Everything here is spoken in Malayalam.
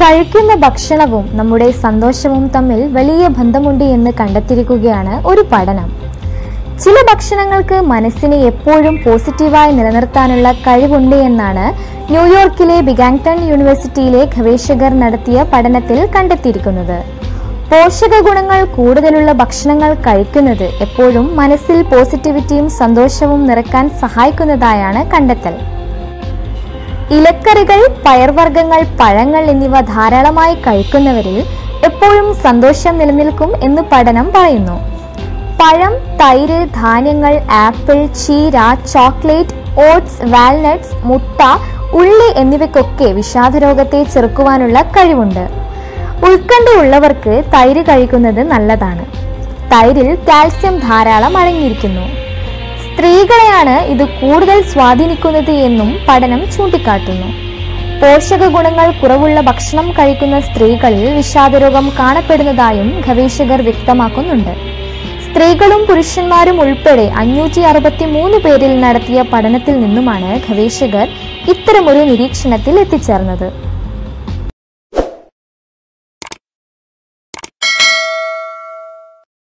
കഴിക്കുന്ന ഭക്ഷണവും നമ്മുടെ സന്തോഷവും തമ്മിൽ വലിയ ബന്ധമുണ്ട് എന്ന് കണ്ടെത്തിയിരിക്കുകയാണ് ഒരു പഠനം. ചില ഭക്ഷണങ്ങൾക്ക് മനസ്സിനെ എപ്പോഴും പോസിറ്റീവായി നിലനിർത്താനുള്ള കഴിവുണ്ട് എന്നാണ് ന്യൂയോർക്കിലെ ബിഗാങ്ടൺ യൂണിവേഴ്സിറ്റിയിലെ ഗവേഷകർ നടത്തിയ പഠനത്തിൽ കണ്ടെത്തിയിരിക്കുന്നത്. പോഷക ഗുണങ്ങൾ കൂടുതലുള്ള ഭക്ഷണങ്ങൾ കഴിക്കുന്നത് എപ്പോഴും മനസ്സിൽ പോസിറ്റിവിറ്റിയും സന്തോഷവും നിറക്കാൻ സഹായിക്കുന്നതായാണ് കണ്ടെത്തൽ. ഇലക്കറികൾ പയർവർഗങ്ങൾ പഴങ്ങൾ എന്നിവ ധാരാളമായി കഴിക്കുന്നവരിൽ എപ്പോഴും സന്തോഷം നിലനിൽക്കും എന്ന് പഠനം പറയുന്നു. പഴം തൈര് ധാന്യങ്ങൾ ആപ്പിൾ ചീര ചോക്ലേറ്റ് ഓട്സ് വാൽനട്ട്സ് മുട്ട ഉള്ളി എന്നിവയ്ക്കൊക്കെ വിഷാദരോഗത്തെ ചെറുക്കുവാനുള്ള കഴിവുണ്ട്. ഉത്കണ്ഠയുള്ളവർക്ക് തൈര് കഴിക്കുന്നത് നല്ലതാണ്. തൈരിൽ കാൽസ്യം ധാരാളം അടങ്ങിയിരിക്കുന്നു. സ്ത്രീകളെയാണ് ഇത് കൂടുതൽ സ്വാധീനിക്കുന്നത് എന്നും പഠനം ചൂണ്ടിക്കാട്ടുന്നു. പോഷക ഗുണങ്ങൾ കുറവുള്ള ഭക്ഷണം കഴിക്കുന്ന സ്ത്രീകളിൽ വിഷാദരോഗം കാണപ്പെടുന്നതായും ഗവേഷകർ വ്യക്തമാക്കുന്നുണ്ട്. സ്ത്രീകളും പുരുഷന്മാരും ഉൾപ്പെടെ അഞ്ഞൂറ്റി അറുപത്തി മൂന്ന് പേരിൽ നടത്തിയ പഠനത്തിൽ നിന്നുമാണ് ഗവേഷകർ ഇത്തരമൊരു നിരീക്ഷണത്തിൽ എത്തിച്ചേർന്നത്.